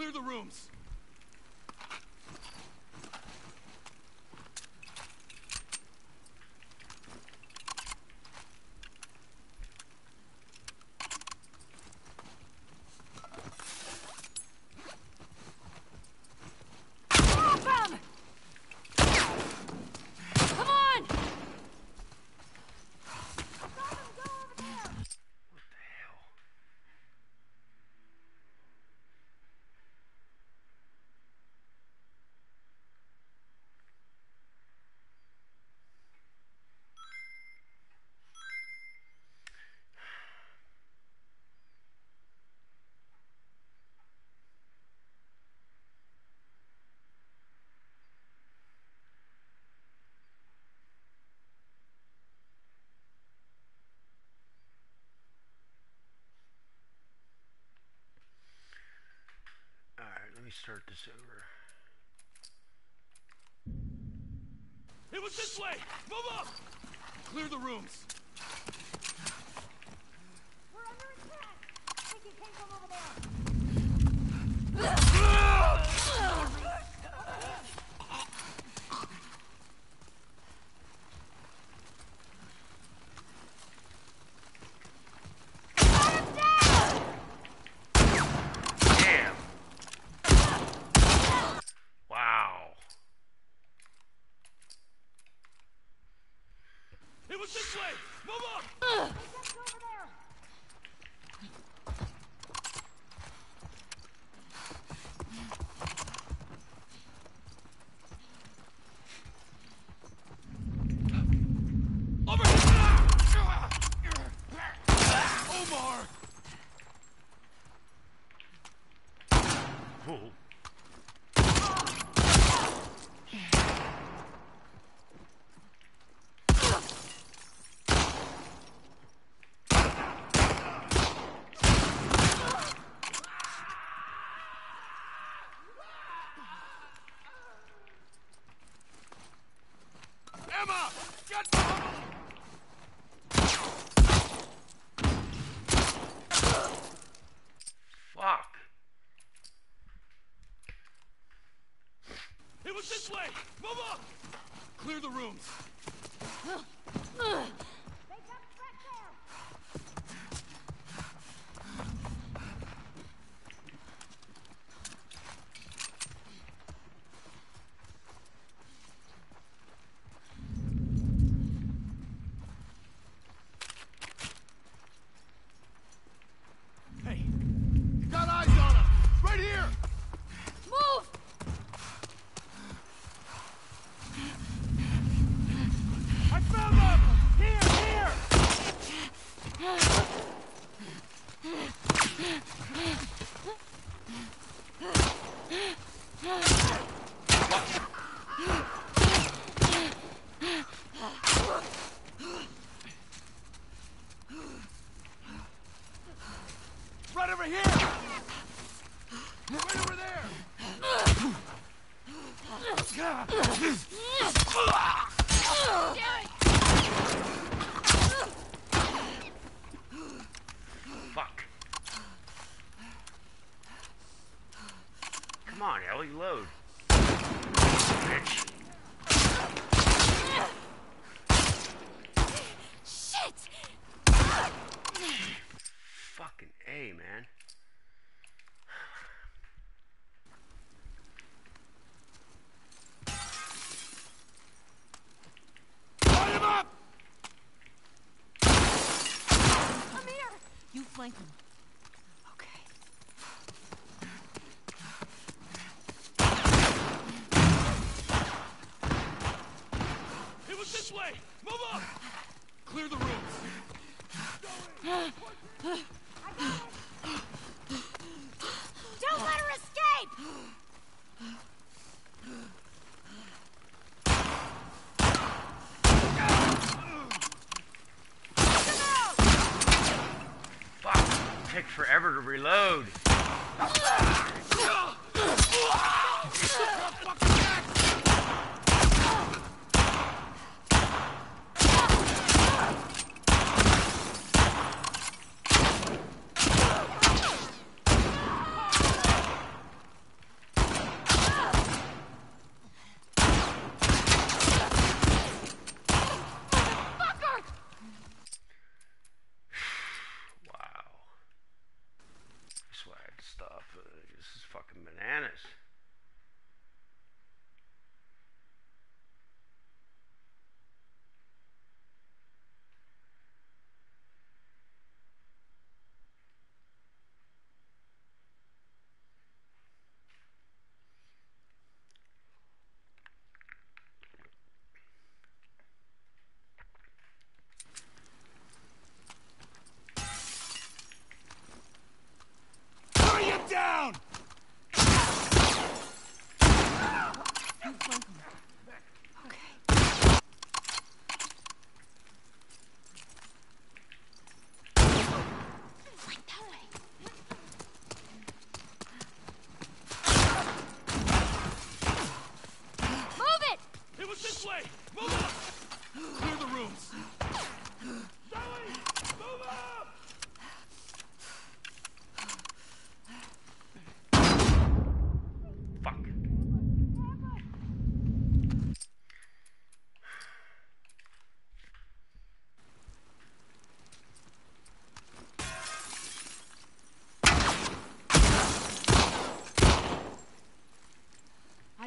Clear the rooms. me start this over. It was this way! Move up! Clear the rooms! We're under attack! I think he came from over there! Come on!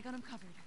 Got him covered.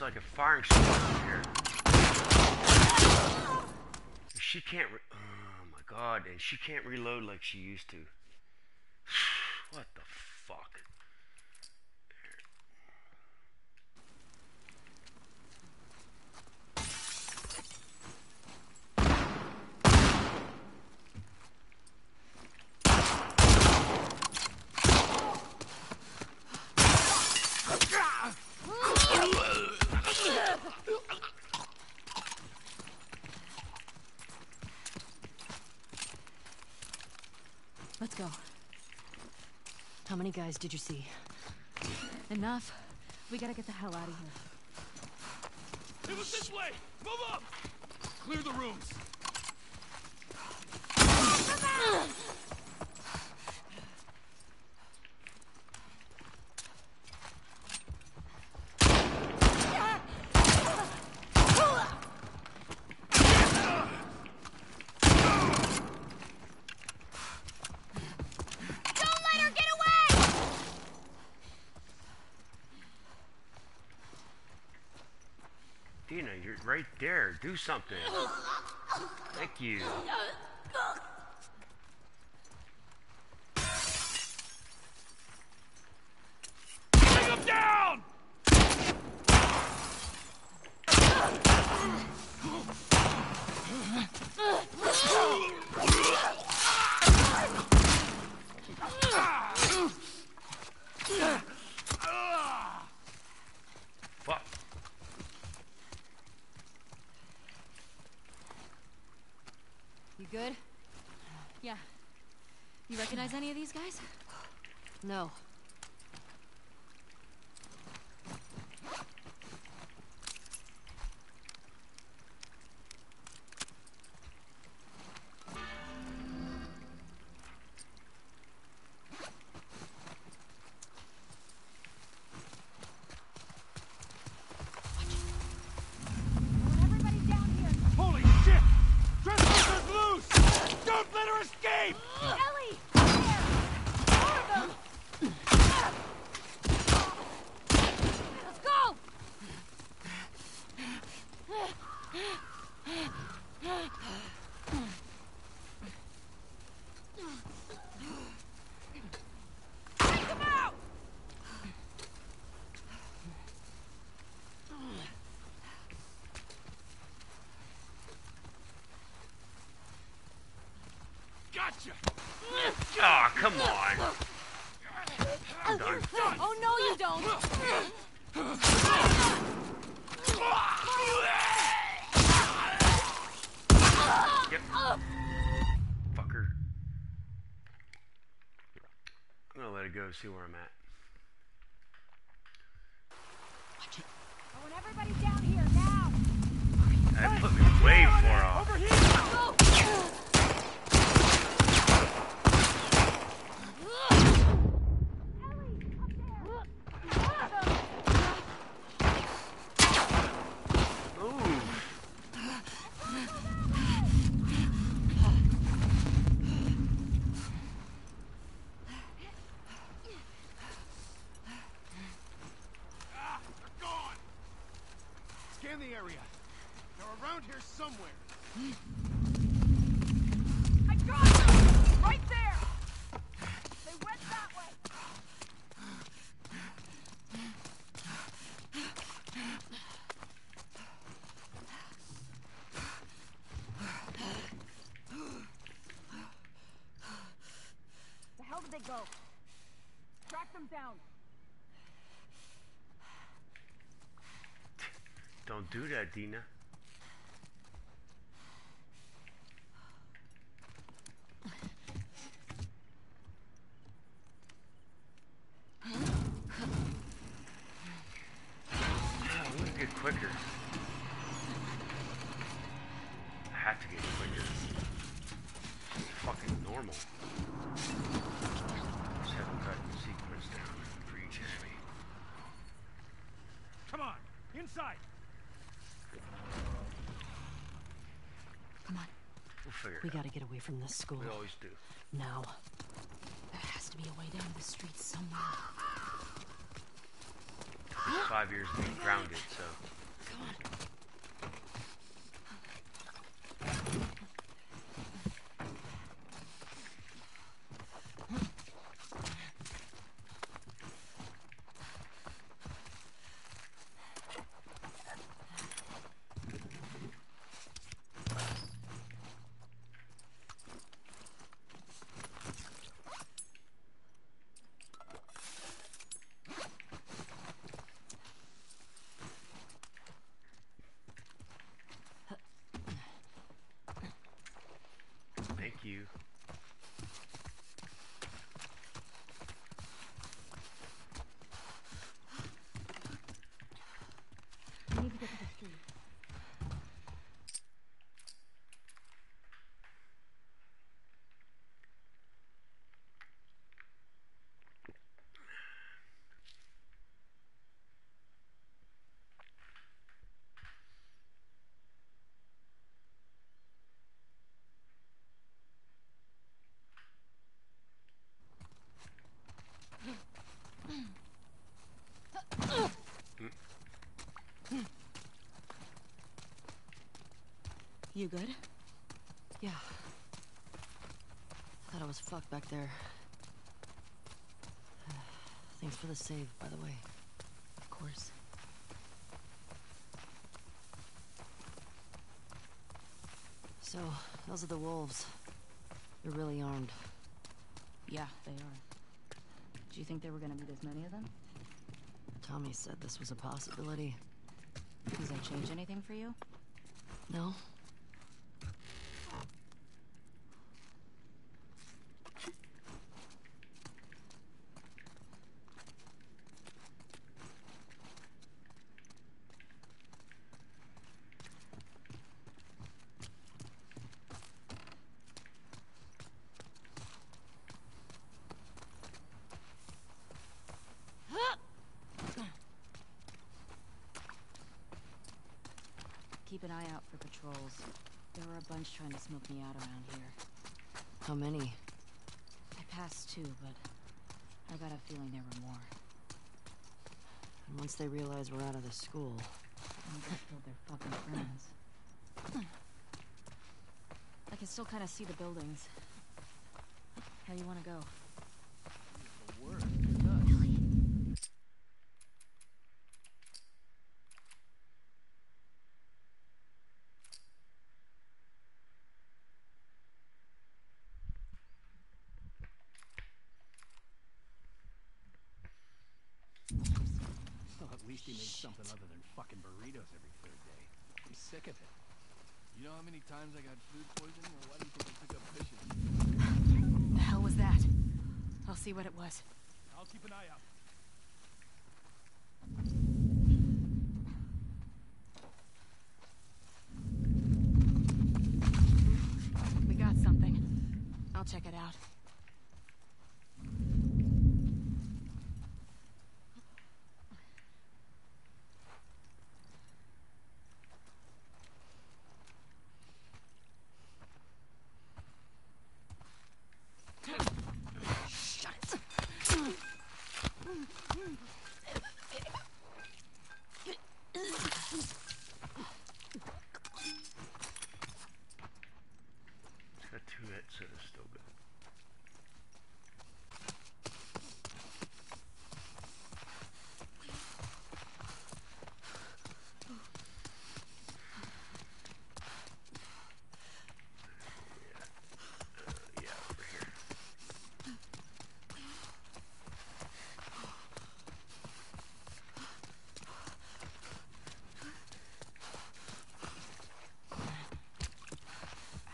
It's like a firing squad here. She can't. Oh my god, and she can't reload like she used to. What the fuck? Let's go. How many guys did you see? Enough. We gotta get the hell out of here. It was this way! Move up! Clear the rooms! Dina, you're right there. Do something. Thank you. Bring him down! Fuck. You good? Yeah. You recognize any of these guys? No. Everybody down here! Holy shit! Trespasser's loose! Don't let her escape! Ellie! There! More of them! Let's go! Take them out! Gotcha! Oh, come on. I'm done. Oh, no, you don't! Yep. Fucker. I'm gonna let it go, see where I'm at. I want everybody down here now! That put me way far off. Over here! Ellie! Up there! More of them! Ooh. Ah, they're gone! Scan the area. They're around here somewhere. I got them! Right there! They went that way! The hell did they go? Track them down! Don't do that, Dina. Yeah, we need to get quicker. I have to get quicker. It's fucking normal. Just haven't got the sequence down for each enemy. Come on, inside! Come on. We'll figure We gotta get away from this school. We always do. Now. There has to be a way down the street somewhere. Five years being grounded, so. You good? Yeah. I Thought I was fucked back there. Thanks for the save, by the way. Of course. So, those are the wolves. They're really armed. Yeah, they are. Do you think there were gonna be this many of them? Tommy said this was a possibility. Does that change anything for you? No? Keep an eye out for patrols. There were a bunch trying to smoke me out around here. How many? I passed two, but I got a feeling there were more. And once they realize we're out of the school, And they killed their fucking friends. I can still kind of see the buildings. How do you want to go? Well, at least he made something other than fucking burritos every third day. I'm sick of it. You know how many times I got food poisoning, or why do you think I took up fishing? The hell was that? I'll see what it was. I'll keep an eye out. We got something. I'll check it out. Got two hits, so it's still good. Yeah, uh, yeah, over here.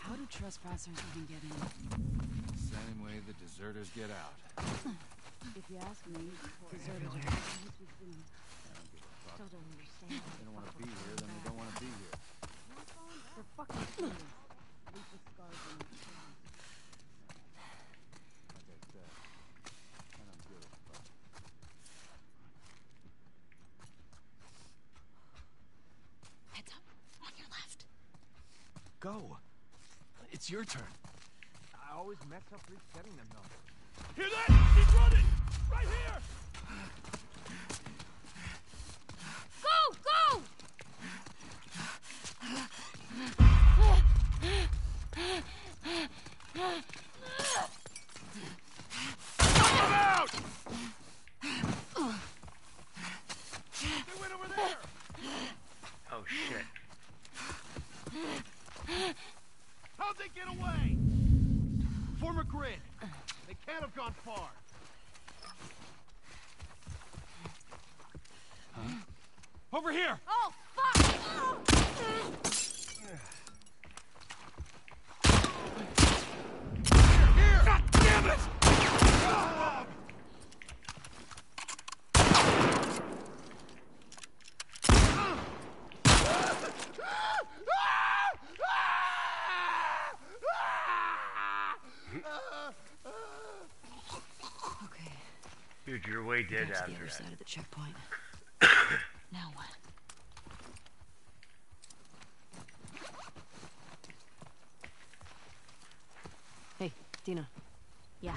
How do trespassers even get in? Same way the deserters get out. If you ask me, deserters are Still don't understand. They don't want to be here, then they don't want to be here. They're fucking criminals. Leave the scars on their skin. Like I said, and I'm good at fuck. Heads up. On your left. Go. It's your turn. I always mess up resetting them though. Hear that? He's running! Right here! Go! Go! Come out! They went over there! Oh shit. How'd they get away? Form a grid. They can't have gone far. Over here! Oh, fuck! Here! God damn it! okay. Dude, you're way dead to the other that. side of the checkpoint. Now what? Hey, Dina. Yeah.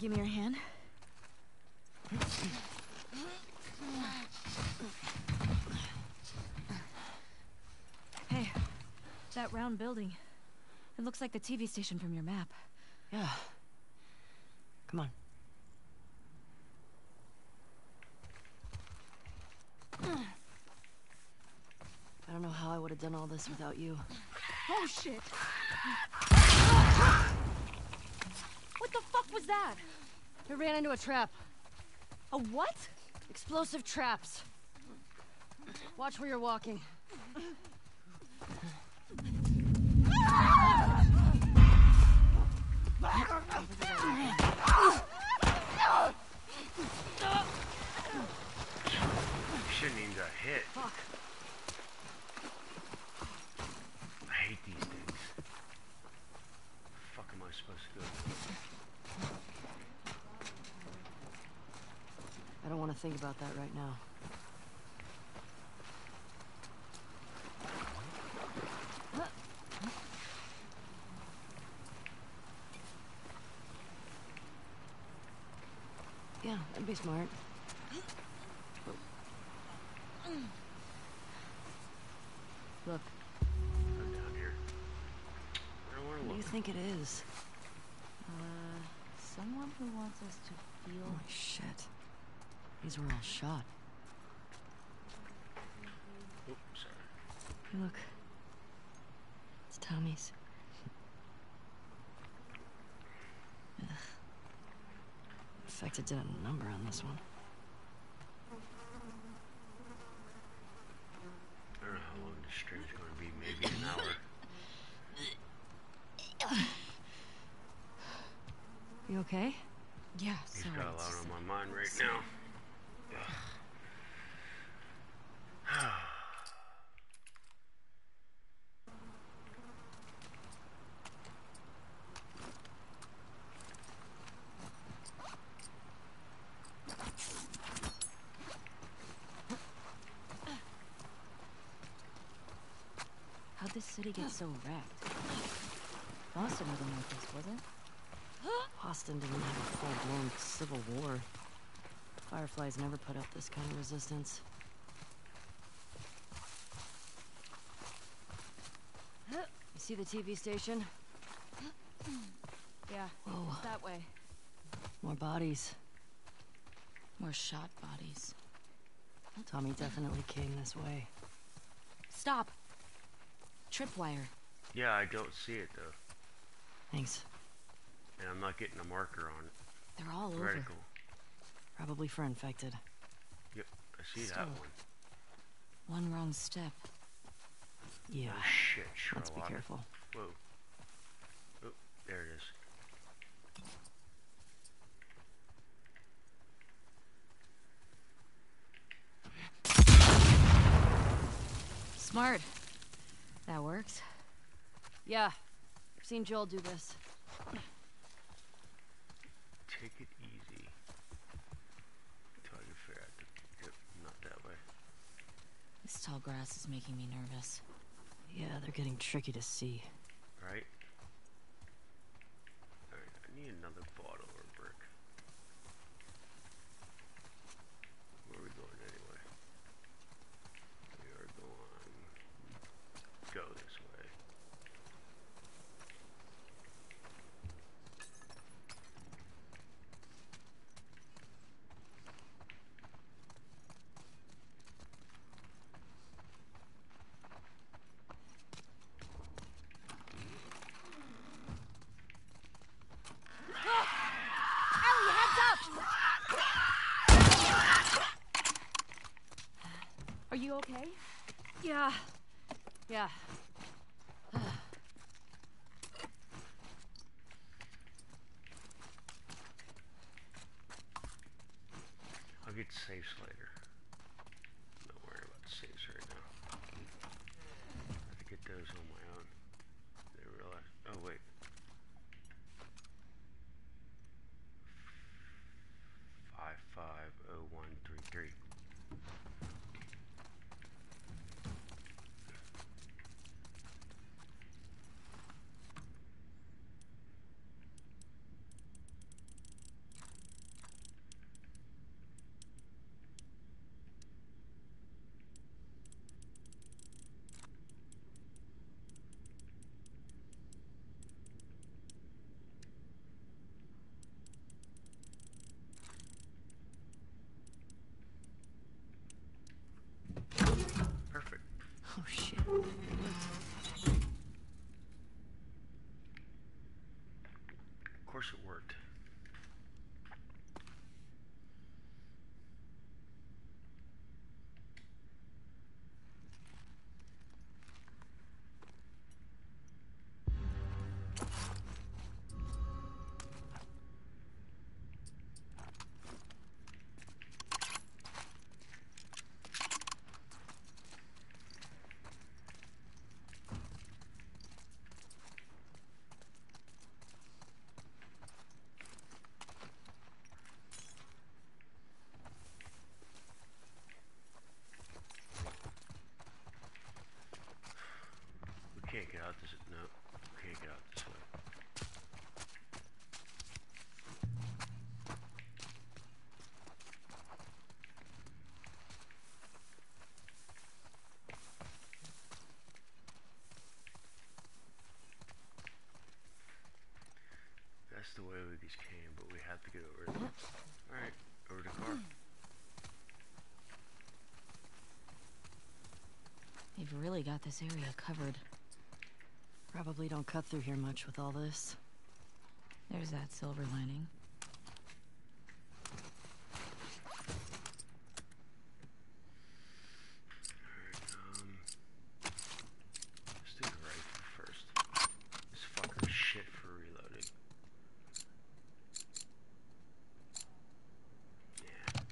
give me your hand? Hey, that round building. It looks like the TV station from your map. Yeah. Come on. I don't know how I would have done all this without you. Oh shit! What the fuck was that? I ran into a trap. A what? Explosive traps. Watch where you're walking. You shouldn't even got hit. Fuck. I hate these things. fuck am I supposed to go? I don't want to think about that right now. Yeah, that'd be smart. Look, I'm down here. I don't what do you think it is? Uh, someone who wants us to feel. Holy shit. These were all shot. Oh, sorry. Hey, look. It's Tommy's. Infected did a number on this one. I don't know how long this stream's going to be. Maybe an hour. You okay? Yeah, He's sorry. got a lot on my mind right now. How'd this city get so wrecked? Boston wasn't like this, was it? Boston didn't have a full-blown civil war. Fireflies never put up this kind of resistance. You see the TV station? Yeah, Whoa, that way. more bodies. More shot bodies. Tommy definitely came this way. Stop! Tripwire. Yeah, I don't see it though. Thanks. And I'm not getting a marker on it. They're all over. Reticle. Probably for infected. Yep, I see Still. that one. One wrong step. Yeah, Oh shit, let's be careful. Whoa. Oh, there it is. Smart. That works. Yeah, I've seen Joel do this. Take it easy. Until I can figure out yep, not that way. This tall grass is making me nervous. Yeah, they're getting tricky to see. Right? Alright, I need another bottle It worked. That's the way we just came, but we have to get over there. Alright, over to car. They've really got this area covered. Probably don't cut through here much with all this. There's that silver lining. Alright, um. Let's do the rifle first. This fucker's shit for reloading. Yeah.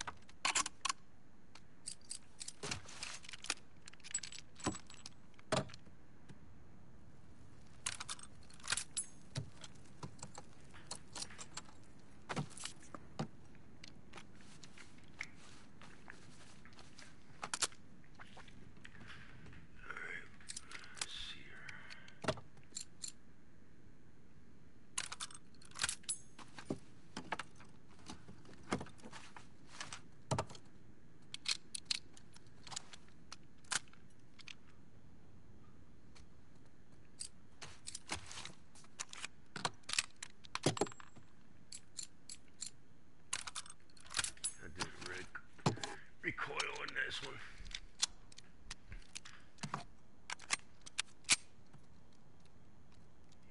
Alright, let's see here. I did a rec recoil on this one.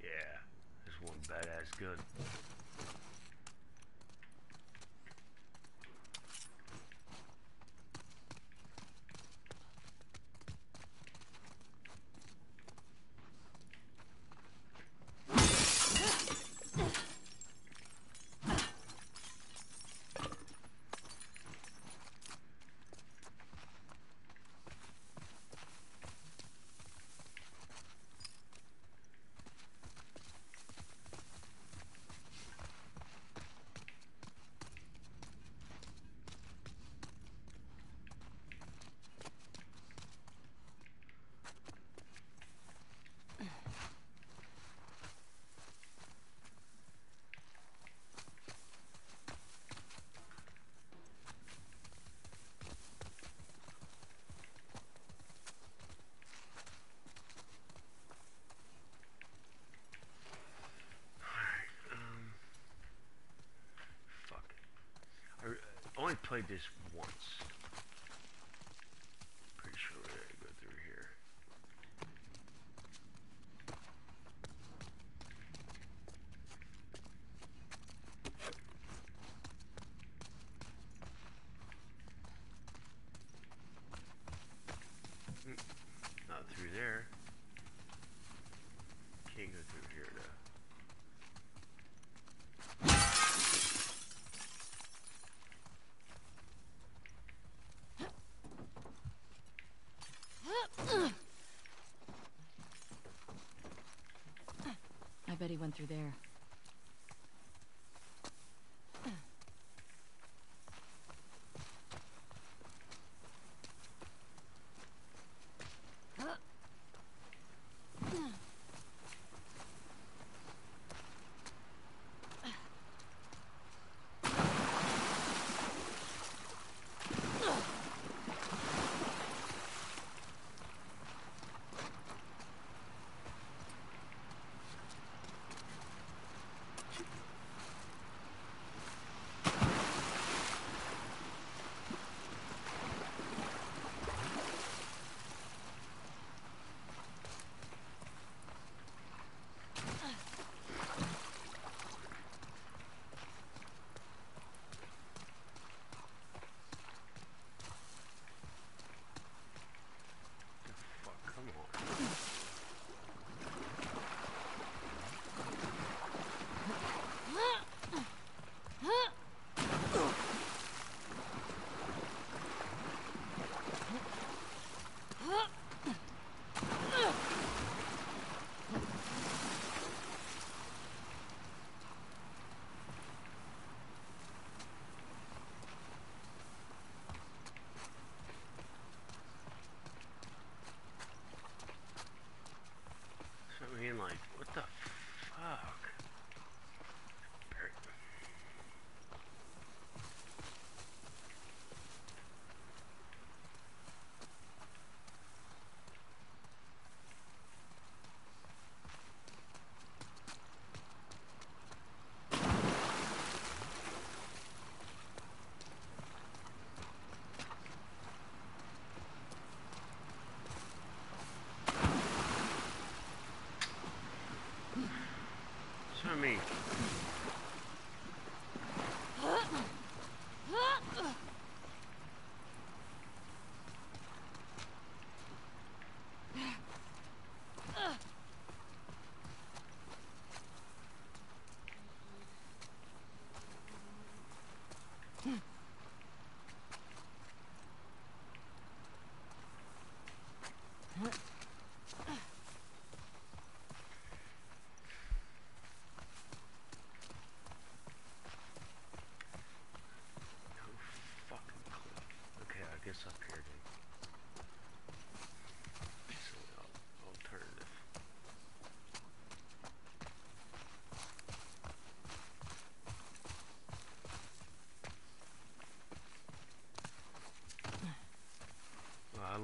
Yeah, this one badass gun. Alright, um. Fuck. I re- I only played this once. Pretty sure we gotta go through here. Mm, Not through there. Can't go through here though. Went through there.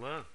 Hello.